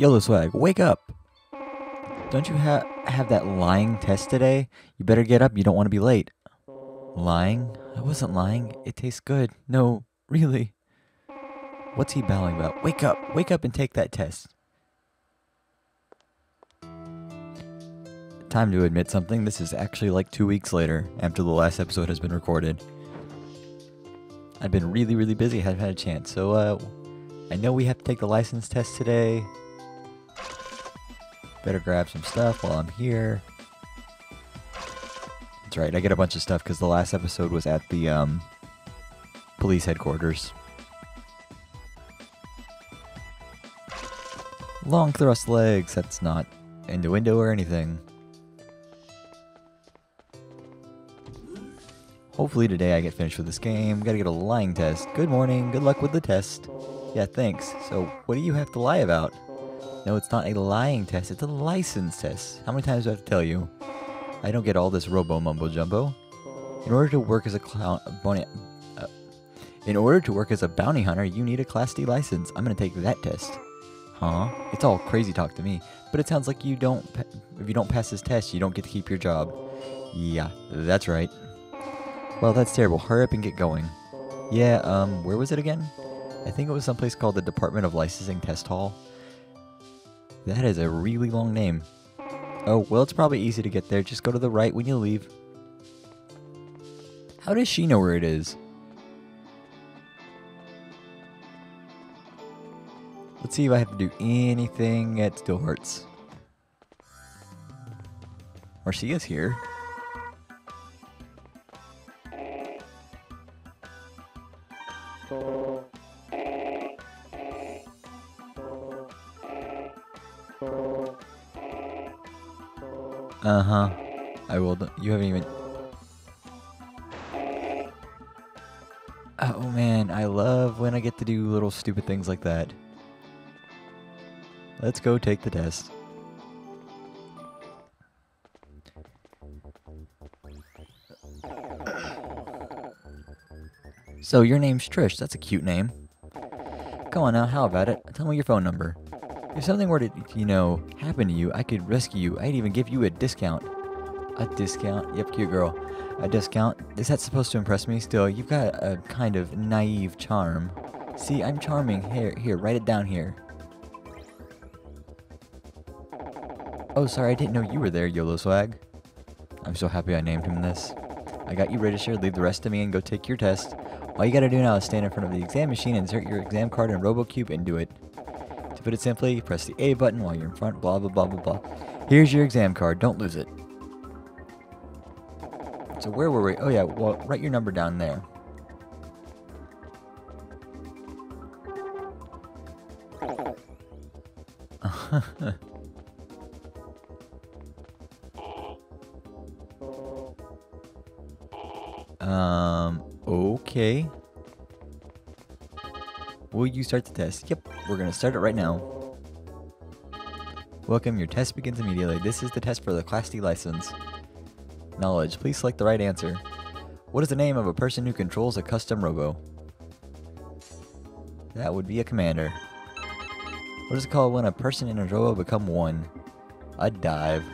Yellow Swag, wake up! Don't you ha- have that lying test today? You better get up, you don't want to be late. Lying? I wasn't lying. It tastes good. No, really. What's he bowing about? Wake up! Wake up and take that test. Time to admit something. This is actually like two weeks later after the last episode has been recorded. I've been really, really busy, haven't had a chance. So, uh, I know we have to take the license test today. Better grab some stuff while I'm here. That's right, I get a bunch of stuff because the last episode was at the um, police headquarters. Long thrust legs, that's not innuendo or anything. Hopefully today I get finished with this game. Gotta get a lying test. Good morning, good luck with the test. Yeah, thanks. So, what do you have to lie about? No, it's not a lying test, it's a license test. How many times do I have to tell you? I don't get all this robo mumbo jumbo. In order to work as a clown, bounty, uh, in order to work as a bounty hunter, you need a Class D license. I'm gonna take that test. Huh? It's all crazy talk to me, but it sounds like you don't. If you don't pass this test, you don't get to keep your job. Yeah, that's right. Well, that's terrible. Hurry up and get going. Yeah. Um, where was it again? I think it was someplace called the Department of Licensing Test Hall. That is a really long name. Oh, well, it's probably easy to get there. Just go to the right when you leave. How does she know where it is? Let's see if I have to do anything at Steel Hearts. Or she is here. Uh huh. I will. You haven't even. Oh man, I love when I get to do little stupid things like that. Let's go take the test. So your name's Trish. That's a cute name. Come on now, how about it? Tell me your phone number. If something were to, you know, happen to you, I could rescue you. I'd even give you a discount. A discount? Yep, cute girl. A discount? Is that supposed to impress me? Still, you've got a kind of naive charm. See, I'm charming. Here, here, write it down here. Oh, sorry, I didn't know you were there, YOLO Swag. I'm so happy I named him this. I got you registered, leave the rest to me and go take your test. All you gotta do now is stand in front of the exam machine, insert your exam card in RoboCube, and do it. To put it simply, press the A button while you're in front, blah blah blah blah blah. Here's your exam card, don't lose it. So where were we? Oh yeah, well, write your number down there. um, okay. Will you start the test? Yep, we're gonna start it right now. Welcome, your test begins immediately. This is the test for the Class D license. Knowledge, please select the right answer. What is the name of a person who controls a custom robo? That would be a commander. What is it called when a person and a robo become one? A dive.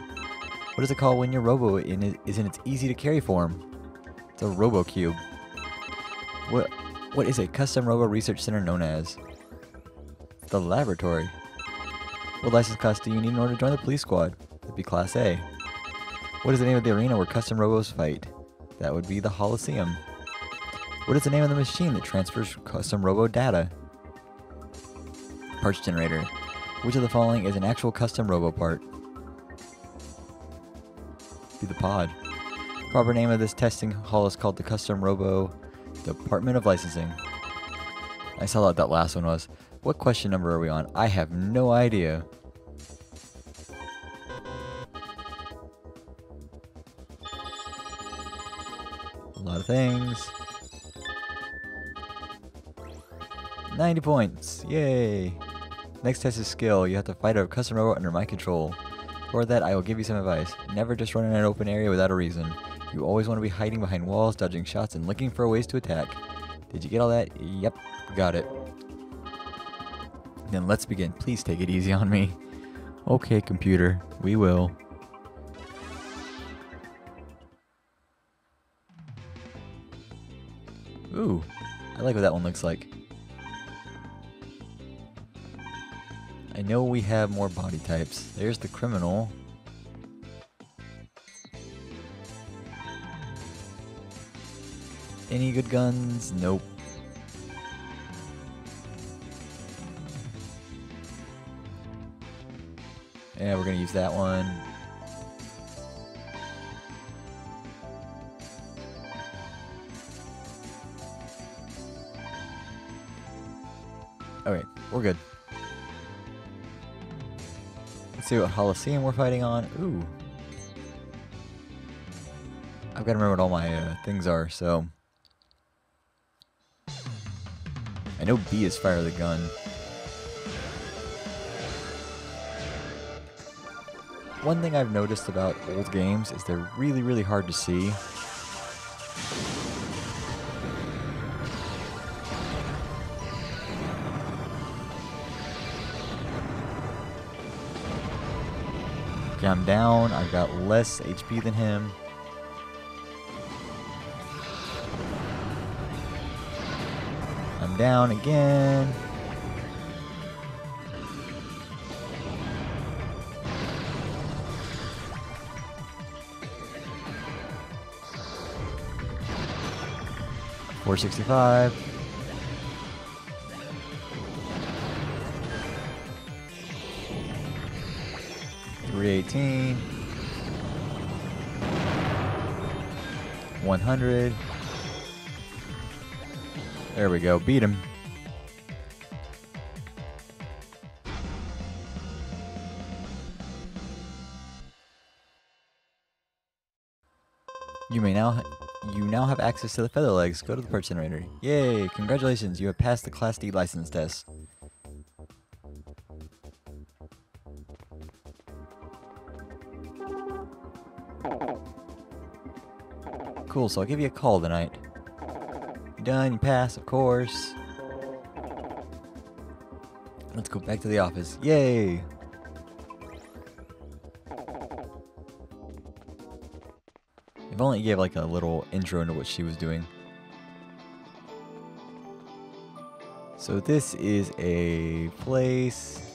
What is it called when your robo is in its easy to carry form? It's a robo cube. What what is a custom robo research center known as? The laboratory. What license class do you need in order to join the police squad? That'd be class A. What is the name of the arena where custom robos fight? That would be the Holosseum. What is the name of the machine that transfers custom robo data? Parts generator. Which of the following is an actual custom robo part? Be the pod. Proper name of this testing hall is called the Custom Robo Department of Licensing. I saw what that last one was. What question number are we on? I have no idea. A lot of things. 90 points. Yay. next test is skill. You have to fight a custom robot under my control. For that, I will give you some advice. Never just run in an open area without a reason. You always want to be hiding behind walls, dodging shots, and looking for ways to attack. Did you get all that? Yep, got it. Then let's begin. Please take it easy on me. Okay, computer, we will. Ooh, I like what that one looks like. I know we have more body types. There's the criminal. Any good guns? Nope. Yeah, we're gonna use that one. Okay, we're good. Let's see what Holosseum we're fighting on. Ooh. I've got to remember what all my uh, things are, so... know B is fire the gun. One thing I've noticed about old games is they're really, really hard to see. Okay, I'm down. I've got less HP than him. Down again. Four sixty five. Three eighteen. One hundred. There we go. Beat him. You may now you now have access to the feather legs. Go to the parts generator. Yay! Congratulations, you have passed the Class D license test. Cool, so I'll give you a call tonight. Done, you pass, of course. Let's go back to the office. Yay! If only it gave like a little intro into what she was doing. So this is a place.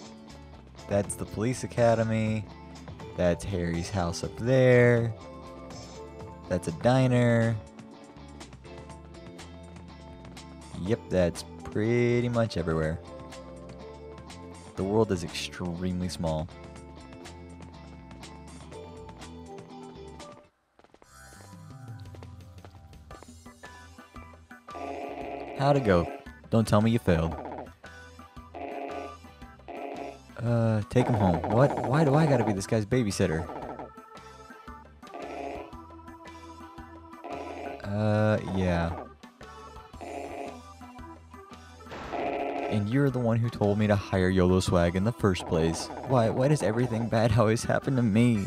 That's the police academy. That's Harry's house up there. That's a diner. Yep, that's pretty much everywhere. The world is extremely small. How'd it go? Don't tell me you failed. Uh, take him home. What? Why do I gotta be this guy's babysitter? And you're the one who told me to hire YOLO Swag in the first place. Why, why does everything bad always happen to me?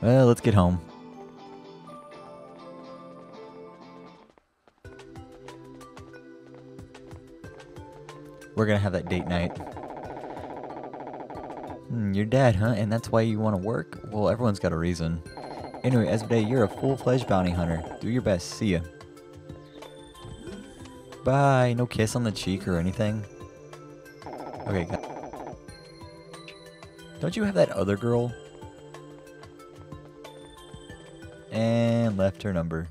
Well, let's get home. We're gonna have that date night. Hmm, your dad, huh? And that's why you want to work? Well, everyone's got a reason. Anyway, today, you're a full-fledged bounty hunter. Do your best. See ya. Bye. No kiss on the cheek or anything. Okay. Don't you have that other girl? And left her number.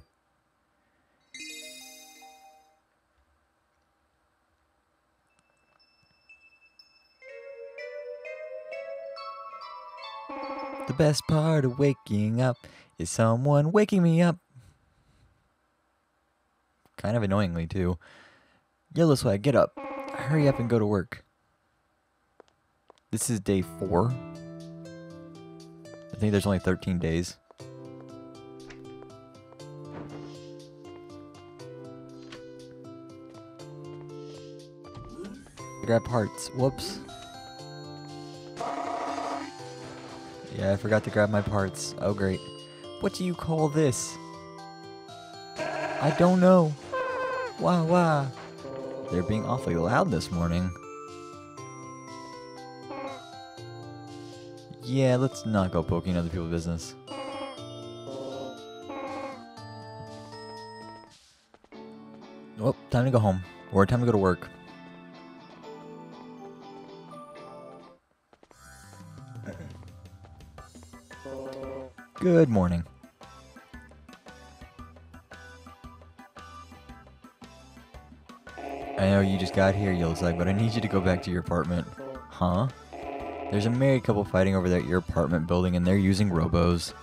best part of waking up is someone waking me up. Kind of annoyingly, too. Yellow swag, get up. Hurry up and go to work. This is day four. I think there's only 13 days. Grab hearts. Whoops. Yeah, I forgot to grab my parts. Oh, great. What do you call this? I don't know. Wah wah. They're being awfully loud this morning. Yeah, let's not go poking other people's business. Oh, time to go home. Or time to go to work. Good morning. I know you just got here, Yellowside, but I need you to go back to your apartment. Huh? There's a married couple fighting over there at your apartment building and they're using robos.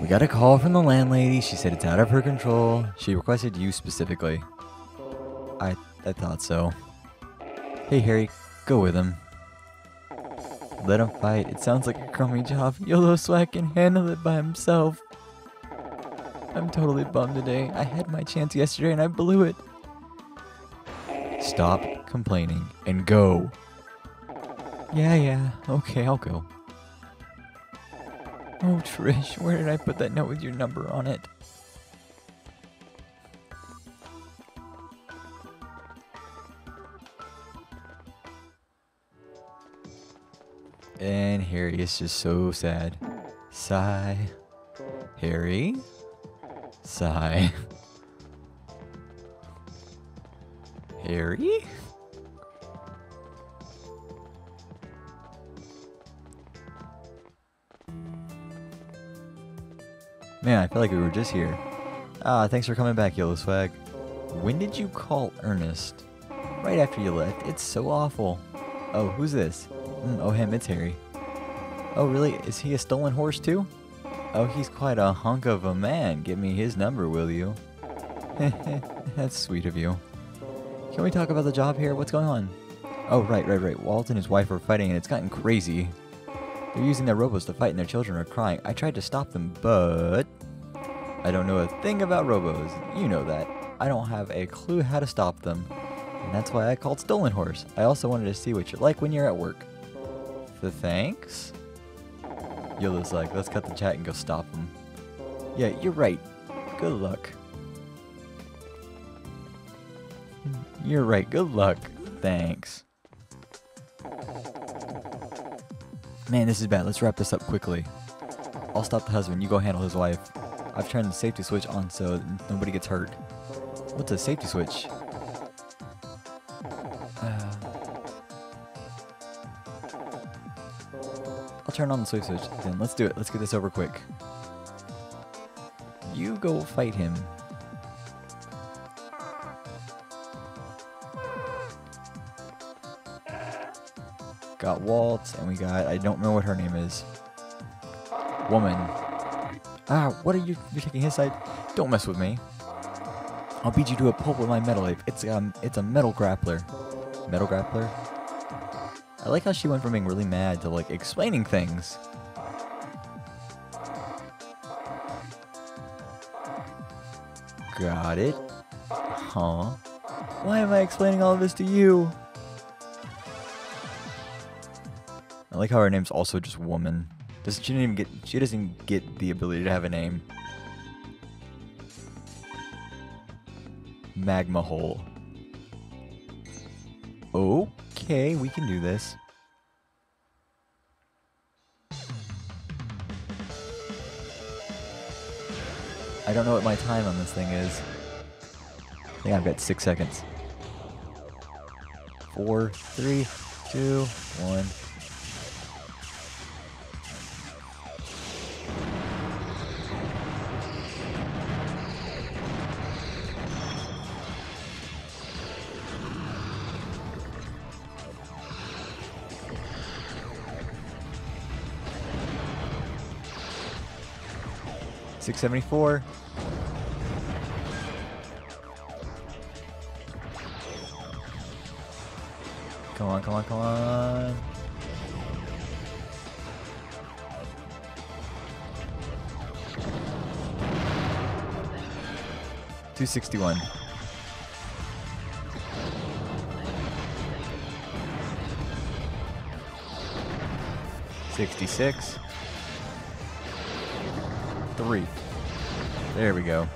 We got a call from the landlady. She said it's out of her control. She requested you specifically. I I thought so. Hey Harry, go with him. Let him fight. It sounds like a crummy job. YOLO Swag can handle it by himself. I'm totally bummed today. I had my chance yesterday and I blew it. Stop complaining and go. Yeah, yeah. Okay, I'll go. Oh, Trish, where did I put that note with your number on it? And Harry is just so sad. Sigh. Harry? Sigh. Harry? Man, I feel like we were just here. Ah, thanks for coming back, Yellow Swag. When did you call Ernest? Right after you left. It's so awful. Oh, who's this? Mm, oh, him, it's Harry. Oh, really? Is he a Steel Hearts too? Oh, he's quite a hunk of a man. Give me his number, will you? That's sweet of you. Can we talk about the job here? What's going on? Oh, right, right, right. Walt and his wife are fighting and it's gotten crazy. They're using their robos to fight and their children are crying. I tried to stop them, but... I don't know a thing about robos. You know that. I don't have a clue how to stop them. And that's why I called Steel Hearts. I also wanted to see what you're like when you're at work. The thanks? Yolo's like, let's cut the chat and go stop them. Yeah, you're right. Good luck. You're right. Good luck. Thanks. Man, this is bad. Let's wrap this up quickly. I'll stop the husband. You go handle his wife. I've turned the safety switch on so nobody gets hurt. What's a safety switch? Turn on the switch then. Let's do it. Let's get this over quick. You go fight him. Got Walt, and we got, I don't remember what her name is. Woman. Ah, what are you, you're taking his side? Don't mess with me. I'll beat you to a pulp with my metal ape. It's, um, it's a metal grappler. Metal grappler? I like how she went from being really mad to, like, explaining things. Got it. Huh? Why am I explaining all of this to you? I like how her name's also just woman. Does she didn't even get she doesn't get the ability to have a name. Magma hole. Oh. Okay, we can do this. I don't know what my time on this thing is. I think I've got six seconds. Four, three, two, one. 674. Come on, come on, come on. Two sixty one. Sixty six. 3. There we go.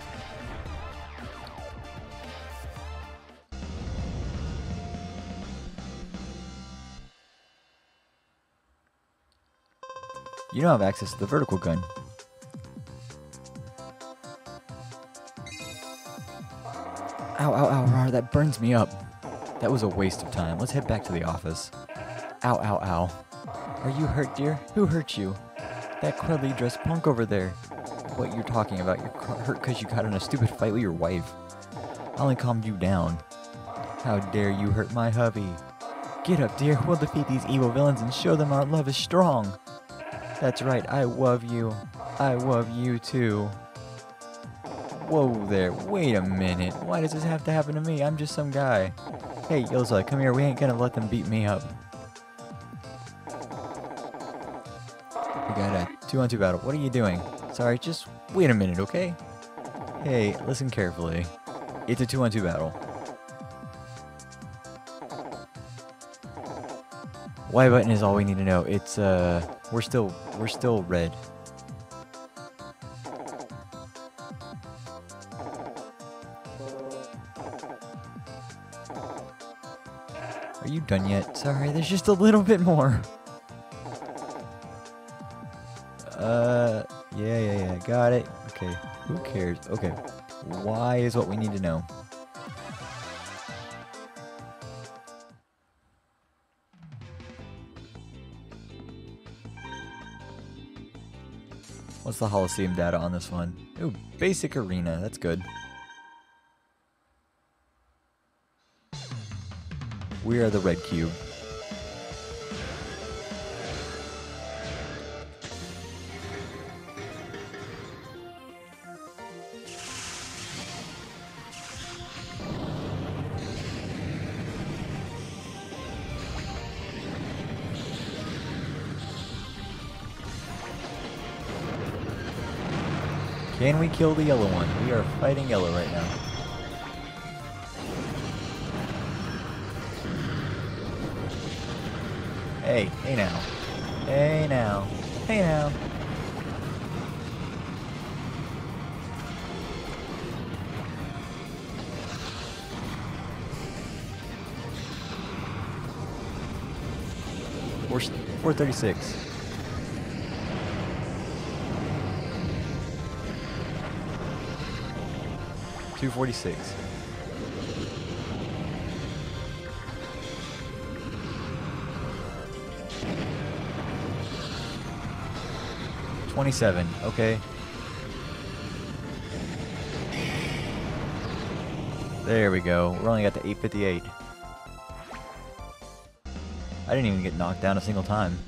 You don't have access to the vertical gun. Ow, ow, ow, Rar, that burns me up. That was a waste of time. Let's head back to the office. Ow, ow, ow. Are you hurt, dear? Who hurt you? That crudely dressed punk over there. What you're talking about, you're hurt because you got in a stupid fight with your wife. I only calmed you down. How dare you hurt my hubby? Get up, dear. We'll defeat these evil villains and show them our love is strong. That's right, I love you. I love you too. Whoa there, wait a minute. Why does this have to happen to me? I'm just some guy. Hey, Yoza, come here. We ain't gonna let them beat me up. Got a two-on-two battle. What are you doing? Sorry, just wait a minute, okay? Hey, listen carefully. It's a two-on-two battle. Y button is all we need to know. It's uh, we're still we're still red. Are you done yet? Sorry, there's just a little bit more. Got it. Okay, who cares? Okay, why is what we need to know. What's the Holosseum data on this one? Ooh, basic arena. That's good. We are the red cube. Can we kill the yellow one? We are fighting yellow right now. Hey, hey now. Hey now. Hey now. Four, 436. Two forty six. Twenty-seven. Okay. There we go. We're only got the 858. I didn't even get knocked down a single time.